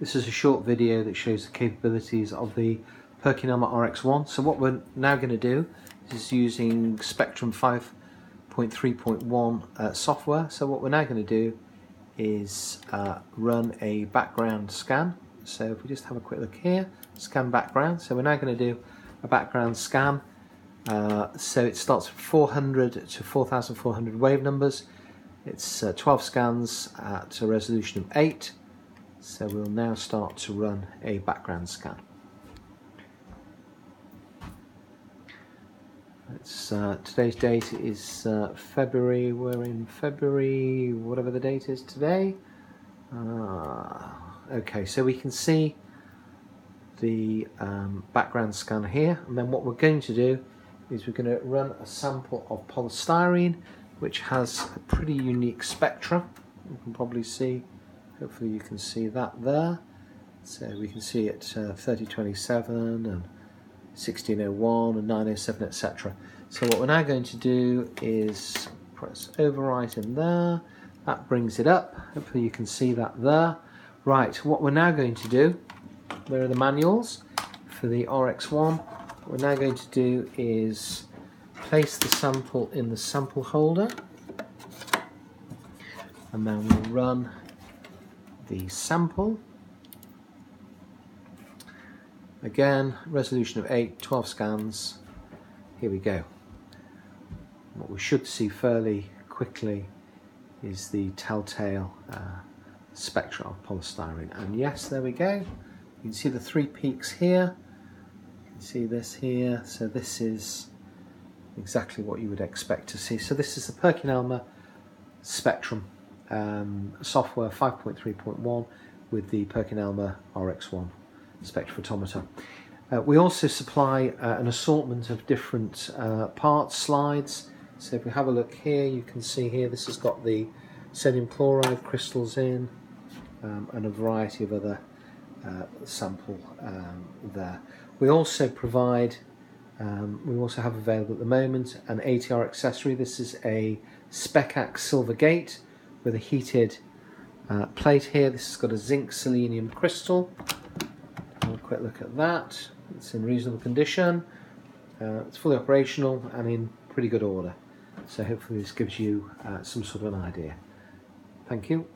This is a short video that shows the capabilities of the PerkinElmer RX1. So what we're now going to do is using Spectrum 5.3.1 uh, software. So what we're now going to do is uh, run a background scan. So if we just have a quick look here, scan background. So we're now going to do a background scan. Uh, so it starts from 400 to 4400 wave numbers. It's uh, 12 scans at a resolution of 8 so we'll now start to run a background scan. Uh, today's date is uh, February, we're in February, whatever the date is today. Uh, okay, so we can see the um, background scan here and then what we're going to do is we're going to run a sample of polystyrene which has a pretty unique spectra. You can probably see Hopefully you can see that there. So we can see it uh, 3027 and 1601 and 907 etc. So what we're now going to do is press overwrite in there. That brings it up. Hopefully you can see that there. Right, what we're now going to do, there are the manuals for the RX1. What we're now going to do is place the sample in the sample holder and then we'll run the sample. Again, resolution of 8, 12 scans. Here we go. What we should see fairly quickly is the telltale uh, spectra of polystyrene. And yes, there we go. You can see the three peaks here. You can see this here. So this is exactly what you would expect to see. So this is the PerkinElmer spectrum um, software 5.3.1 with the PerkinElmer RX1 spectrophotometer. Uh, we also supply uh, an assortment of different uh, parts, slides. So if we have a look here, you can see here this has got the sodium chloride crystals in um, and a variety of other uh, sample um, there. We also provide, um, we also have available at the moment an ATR accessory. This is a Specac Silver Gate with a heated uh, plate here. This has got a zinc selenium crystal. Have a quick look at that. It's in reasonable condition. Uh, it's fully operational and in pretty good order. So hopefully this gives you uh, some sort of an idea. Thank you.